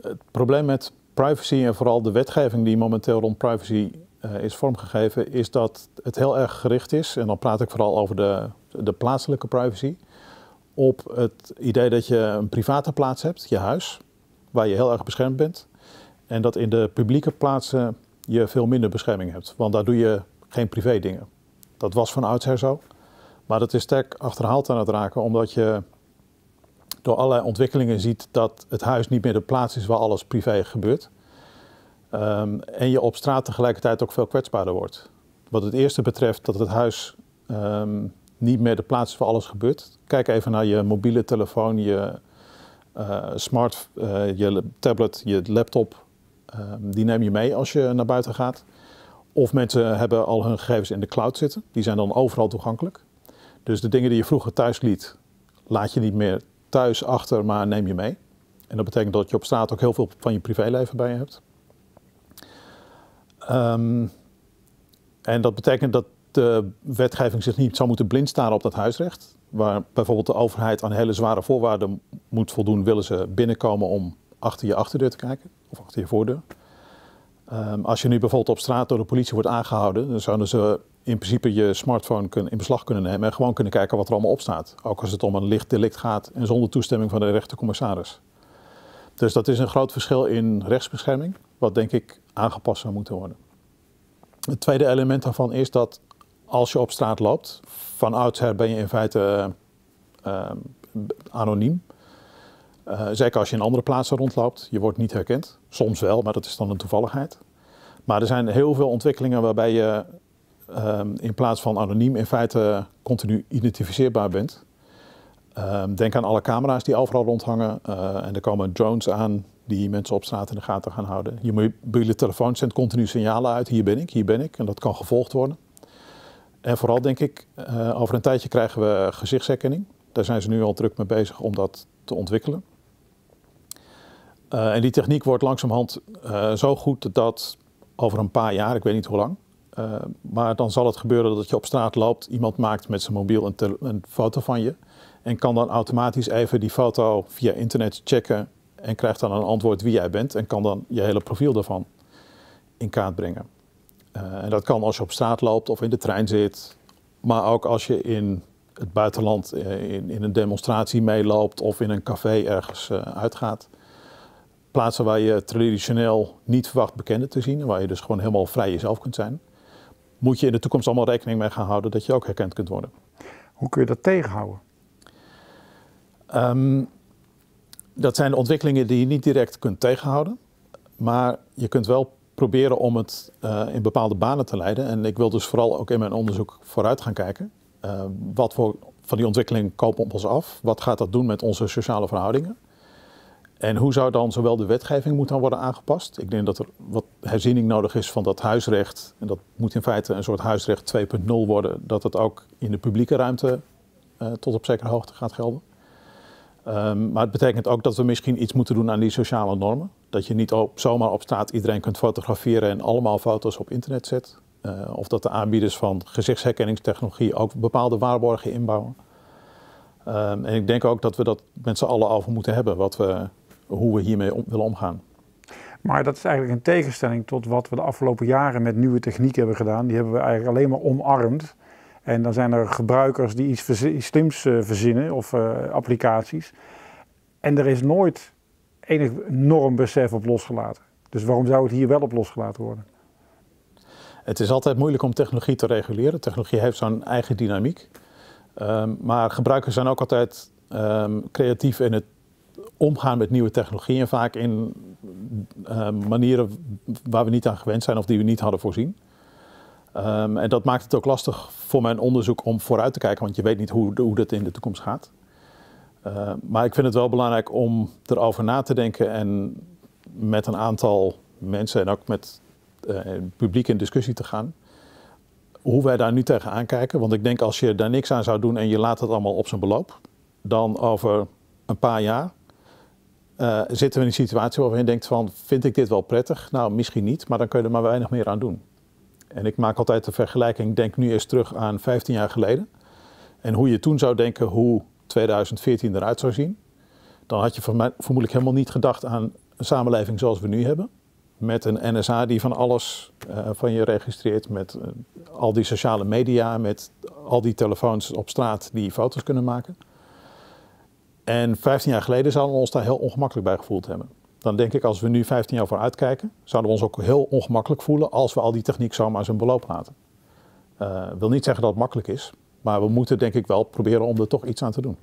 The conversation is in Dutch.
Het probleem met privacy en vooral de wetgeving die momenteel rond privacy uh, is vormgegeven, is dat het heel erg gericht is, en dan praat ik vooral over de, de plaatselijke privacy, op het idee dat je een private plaats hebt, je huis, waar je heel erg beschermd bent. En dat in de publieke plaatsen je veel minder bescherming hebt, want daar doe je geen privé dingen. Dat was van oudsher zo, maar dat is sterk achterhaald aan het raken, omdat je door allerlei ontwikkelingen ziet dat het huis niet meer de plaats is waar alles privé gebeurt. Um, en je op straat tegelijkertijd ook veel kwetsbaarder wordt. Wat het eerste betreft dat het huis um, niet meer de plaats is waar alles gebeurt. Kijk even naar je mobiele telefoon, je uh, smart, uh, je tablet, je laptop. Um, die neem je mee als je naar buiten gaat. Of mensen hebben al hun gegevens in de cloud zitten. Die zijn dan overal toegankelijk. Dus de dingen die je vroeger thuis liet, laat je niet meer thuis achter, maar neem je mee. En dat betekent dat je op straat ook heel veel van je privéleven bij je hebt. Um, en dat betekent dat de wetgeving zich niet zou moeten blind staren op dat huisrecht. Waar bijvoorbeeld de overheid aan hele zware voorwaarden moet voldoen, willen ze binnenkomen om achter je achterdeur te kijken of achter je voordeur. Um, als je nu bijvoorbeeld op straat door de politie wordt aangehouden, dan zouden ze in principe je smartphone kunnen, in beslag kunnen nemen en gewoon kunnen kijken wat er allemaal op staat. Ook als het om een licht delict gaat en zonder toestemming van de rechtercommissaris. Dus dat is een groot verschil in rechtsbescherming, wat denk ik aangepast zou moeten worden. Het tweede element daarvan is dat als je op straat loopt, van oudsher ben je in feite uh, anoniem. Uh, zeker als je in andere plaatsen rondloopt. Je wordt niet herkend. Soms wel, maar dat is dan een toevalligheid. Maar er zijn heel veel ontwikkelingen waarbij je uh, in plaats van anoniem in feite continu identificeerbaar bent. Ehm, denk aan alle camera's die overal rondhangen. Uh, en er komen drones aan die mensen op straat in de gaten gaan houden. Je mobiele telefoon zendt continu signalen uit. Hier ben ik, hier ben ik. En dat kan gevolgd worden. En vooral denk ik, uh, over een tijdje krijgen we gezichtsherkenning. Daar zijn ze nu al druk mee bezig om dat te ontwikkelen. Uh, en die techniek wordt langzamerhand uh, zo goed dat over een paar jaar, ik weet niet hoe lang, maar dan zal het gebeuren dat je op straat loopt, iemand maakt met zijn mobiel een, een foto van je en kan dan automatisch even die foto via internet checken en krijgt dan een antwoord wie jij bent en kan dan je hele profiel daarvan in kaart brengen. En dat kan als je op straat loopt of in de trein zit, maar ook als je in het buitenland in, in, een demonstratie meeloopt of in een café ergens uitgaat. Plaatsen waar je traditioneel niet verwacht bekenden te zien, waar je dus gewoon helemaal vrij jezelf kunt zijn, moet je in de toekomst allemaal rekening mee gaan houden dat je ook herkend kunt worden. Hoe kun je dat tegenhouden? Um, dat zijn ontwikkelingen die je niet direct kunt tegenhouden. Maar je kunt wel proberen om het uh, in bepaalde banen te leiden. En ik wil dus vooral ook in mijn onderzoek vooruit gaan kijken. Uh, wat voor van die ontwikkeling komen op ons af? Wat gaat dat doen met onze sociale verhoudingen? En hoe zou dan zowel de wetgeving moeten worden aangepast? Ik denk dat er wat herziening nodig is van dat huisrecht. En dat moet in feite een soort huisrecht 2.0 worden. Dat het ook in de publieke ruimte uh, tot op zekere hoogte gaat gelden. Um, maar het betekent ook dat we misschien iets moeten doen aan die sociale normen. Dat je niet op, zomaar op straat iedereen kunt fotograferen en allemaal foto's op internet zet. Uh, of dat de aanbieders van gezichtsherkenningstechnologie ook bepaalde waarborgen inbouwen. Um, en ik denk ook dat we dat met z'n allen over moeten hebben, wat we, hoe we hiermee om, willen omgaan. Maar dat is eigenlijk een tegenstelling tot wat we de afgelopen jaren met nieuwe techniek hebben gedaan. Die hebben we eigenlijk alleen maar omarmd. En dan zijn er gebruikers die iets, slims uh, verzinnen of uh, applicaties. En er is nooit enig normbesef op losgelaten. Dus waarom zou het hier wel op losgelaten worden? Het is altijd moeilijk om technologie te reguleren. Technologie heeft zo'n eigen dynamiek. Um, maar gebruikers zijn ook altijd um, creatief in het omgaan met nieuwe technologieën. Vaak in uh, manieren waar we niet aan gewend zijn of die we niet hadden voorzien. Um, en dat maakt het ook lastig voor mijn onderzoek om vooruit te kijken, want je weet niet hoe, hoe dat in de toekomst gaat. Uh, maar ik vind het wel belangrijk om erover na te denken en met een aantal mensen en ook met uh, het publiek in discussie te gaan. Hoe wij daar nu tegenaan kijken. Want ik denk als je daar niks aan zou doen en je laat het allemaal op zijn beloop, dan over een paar jaar uh, zitten we in een situatie waarin je denkt van, vind ik dit wel prettig? Nou, misschien niet, maar dan kun je er maar weinig meer aan doen. En ik maak altijd de vergelijking, denk nu eens terug aan 15 jaar geleden. En hoe je toen zou denken hoe 2014 eruit zou zien. Dan had je vermoedelijk helemaal niet gedacht aan samenleving zoals we nu hebben. Met een NSA die van alles uh, van je registreert. Met uh, al die sociale media. Met al die telefoons op straat die foto's kunnen maken. En 15 jaar geleden zouden we ons daar heel ongemakkelijk bij gevoeld hebben. Dan denk ik, als we nu 15 jaar vooruit kijken, zouden we ons ook heel ongemakkelijk voelen als we al die techniek zomaar zijn beloop laten. Uh, wil niet zeggen dat het makkelijk is, maar we moeten denk ik wel proberen om er toch iets aan te doen.